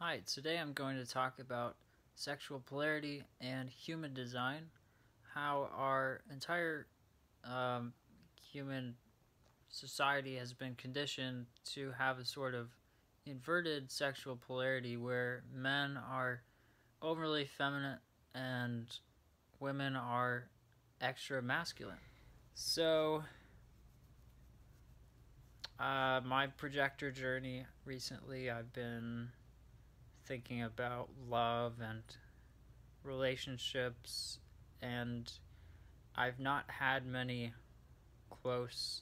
Hi, today I'm going to talk about sexual polarity and human design, how our entire um, human society has been conditioned to have a sort of inverted sexual polarity where men are overly feminine and women are extra masculine. So, uh, my projector journey recently, I've been thinking about love and relationships, and I've not had many close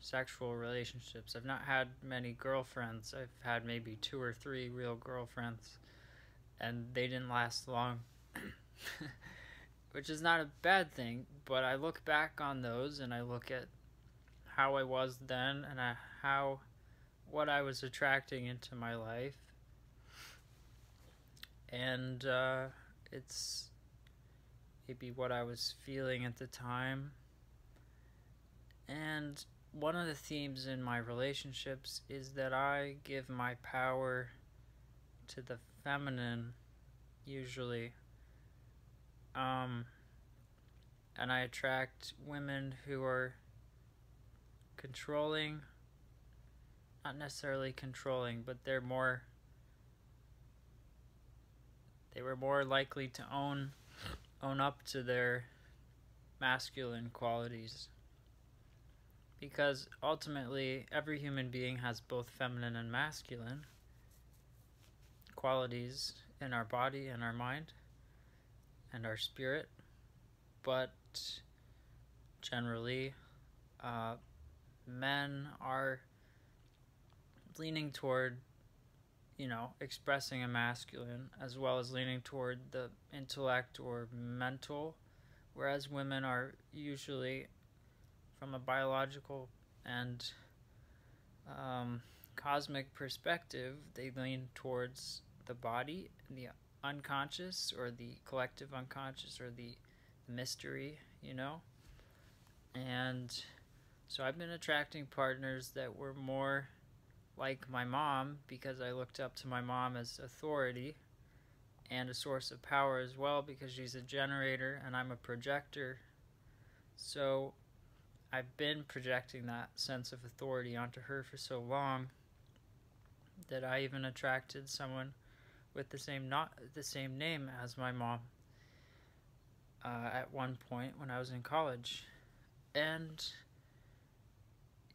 sexual relationships. I've not had many girlfriends. I've had maybe two or three real girlfriends, and they didn't last long. Which is not a bad thing, but I look back on those and I look at how I was then and I, how what I was attracting into my life. And uh, it's maybe what I was feeling at the time. And one of the themes in my relationships is that I give my power to the feminine, usually. Um, and I attract women who are controlling, not necessarily controlling, but they're more, they were more likely to own, own up to their masculine qualities. Because ultimately every human being has both feminine and masculine qualities in our body and our mind and our spirit. But generally uh, men are leaning toward you know expressing a masculine as well as leaning toward the intellect or mental whereas women are usually from a biological and um, cosmic perspective, they lean towards the body, the unconscious, or the collective unconscious, or the mystery, you know? And so I've been attracting partners that were more like my mom because I looked up to my mom as authority and a source of power as well because she's a generator and I'm a projector. So I've been projecting that sense of authority onto her for so long that I even attracted someone with the same not the same name as my mom uh, at one point when I was in college, and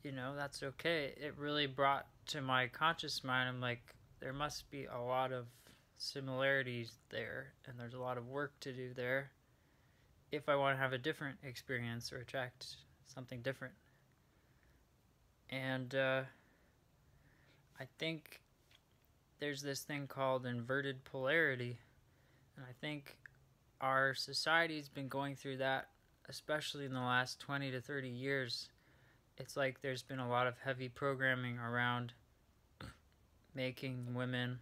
you know that's okay. It really brought to my conscious mind. I'm like, there must be a lot of similarities there, and there's a lot of work to do there. If I want to have a different experience or attract something different. And uh, I think there's this thing called inverted polarity. And I think our society's been going through that, especially in the last 20 to 30 years. It's like there's been a lot of heavy programming around making women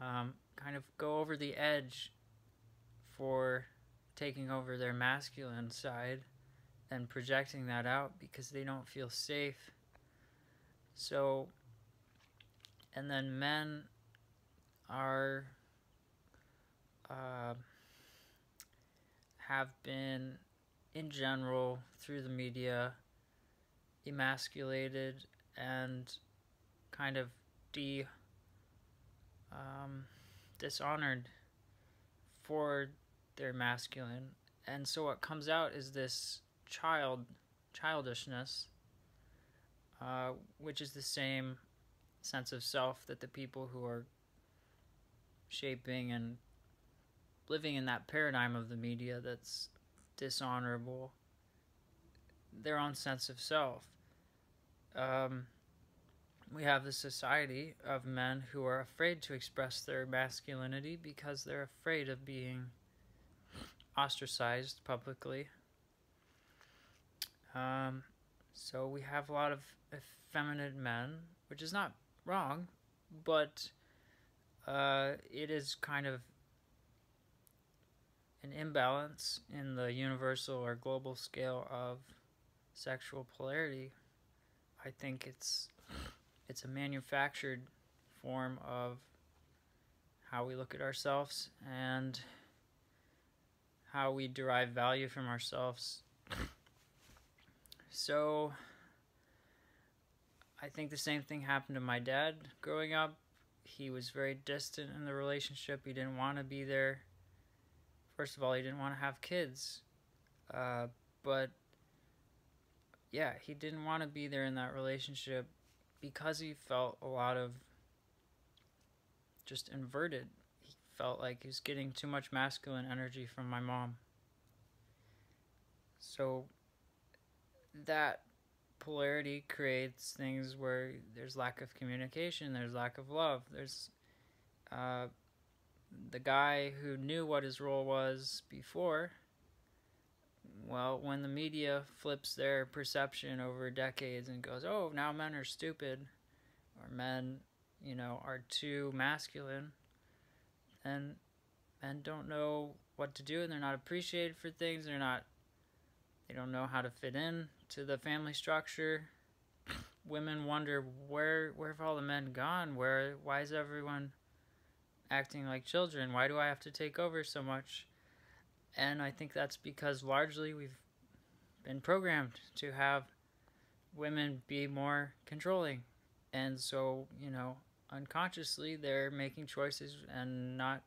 um, kind of go over the edge for taking over their masculine side and projecting that out because they don't feel safe. So, and then men are, uh, have been, in general, through the media, emasculated and kind of de um, dishonored for they're masculine. And so what comes out is this child childishness, uh, which is the same sense of self that the people who are shaping and living in that paradigm of the media that's dishonorable, their own sense of self. Um, we have the society of men who are afraid to express their masculinity because they're afraid of being ostracized publicly. Um, so we have a lot of effeminate men, which is not wrong, but uh, it is kind of an imbalance in the universal or global scale of sexual polarity. I think it's it's a manufactured form of how we look at ourselves and how we derive value from ourselves. so I think the same thing happened to my dad growing up. He was very distant in the relationship. He didn't want to be there. First of all, he didn't want to have kids. Uh, but yeah, he didn't want to be there in that relationship because he felt a lot of just inverted. He felt like he was getting too much masculine energy from my mom. So that polarity creates things where there's lack of communication, there's lack of love, there's uh, the guy who knew what his role was before. Well, when the media flips their perception over decades and goes, oh, now men are stupid, or men, you know, are too masculine, and men don't know what to do and they're not appreciated for things, they're not they don't know how to fit in to the family structure. Women wonder where where have all the men gone? Where why is everyone acting like children? Why do I have to take over so much? And I think that's because largely we've been programmed to have women be more controlling. And so, you know, unconsciously they're making choices and not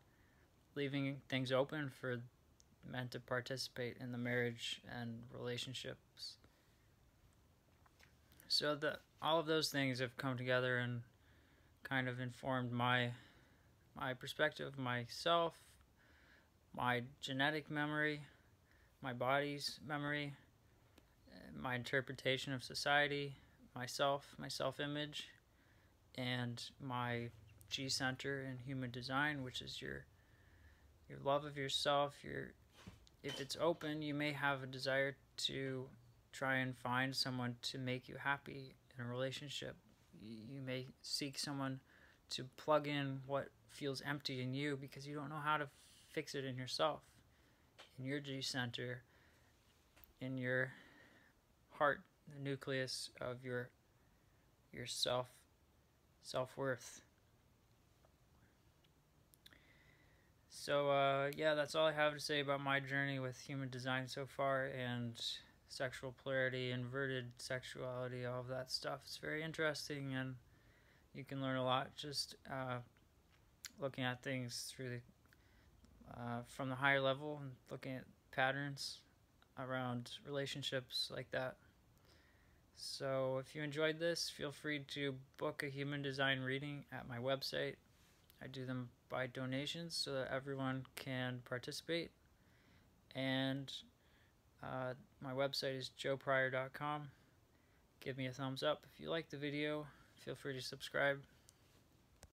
leaving things open for men to participate in the marriage and relationships. So the all of those things have come together and kind of informed my my perspective, of myself, my genetic memory, my body's memory, uh, my interpretation of society, myself, my self-image, and my G center in human design, which is your your love of yourself, your if it's open, you may have a desire to try and find someone to make you happy in a relationship. You may seek someone to plug in what feels empty in you because you don't know how to fix it in yourself, in your G center, in your heart, the nucleus of your your self self worth. So, uh, yeah, that's all I have to say about my journey with human design so far and sexual polarity, inverted sexuality, all of that stuff. It's very interesting and you can learn a lot just uh, looking at things through the, uh, from the higher level and looking at patterns around relationships like that. So, if you enjoyed this, feel free to book a human design reading at my website. I do them by donations so that everyone can participate. And uh, my website is joeprior.com. Give me a thumbs up if you like the video. Feel free to subscribe.